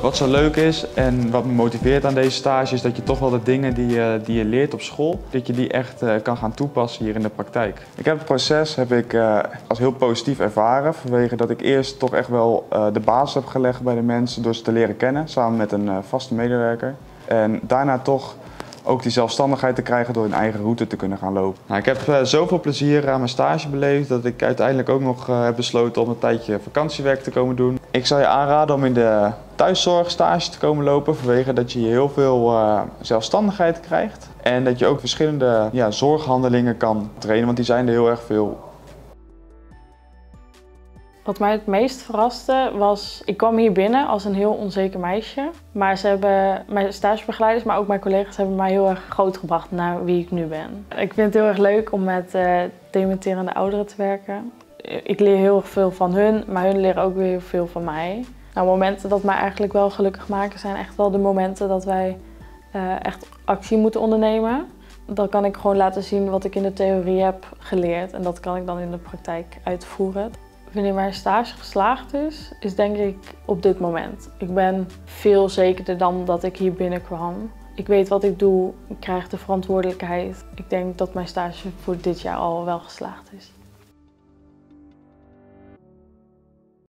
Wat zo leuk is en wat me motiveert aan deze stage is dat je toch wel de dingen die je, die je leert op school, dat je die echt uh, kan gaan toepassen hier in de praktijk. Ik heb het proces heb ik, uh, als heel positief ervaren vanwege dat ik eerst toch echt wel de basis heb gelegd bij de mensen door ze te leren kennen samen met een vaste medewerker. En daarna toch ook die zelfstandigheid te krijgen door een eigen route te kunnen gaan lopen. Nou, ik heb uh, zoveel plezier aan mijn stage beleefd dat ik uiteindelijk ook nog uh, heb besloten om een tijdje vakantiewerk te komen doen. Ik zou je aanraden om in de thuiszorgstage te komen lopen vanwege dat je heel veel uh, zelfstandigheid krijgt. En dat je ook verschillende ja, zorghandelingen kan trainen, want die zijn er heel erg veel. Wat mij het meest verraste was, ik kwam hier binnen als een heel onzeker meisje. Maar ze hebben, mijn stagebegeleiders, maar ook mijn collega's hebben mij heel erg groot gebracht naar wie ik nu ben. Ik vind het heel erg leuk om met uh, dementerende ouderen te werken. Ik leer heel erg veel van hun, maar hun leren ook weer heel veel van mij. Nou, momenten dat mij eigenlijk wel gelukkig maken zijn echt wel de momenten dat wij uh, echt actie moeten ondernemen. Dan kan ik gewoon laten zien wat ik in de theorie heb geleerd en dat kan ik dan in de praktijk uitvoeren. Wanneer mijn stage geslaagd is, is denk ik op dit moment. Ik ben veel zekerder dan dat ik hier binnenkwam. Ik weet wat ik doe, ik krijg de verantwoordelijkheid. Ik denk dat mijn stage voor dit jaar al wel geslaagd is.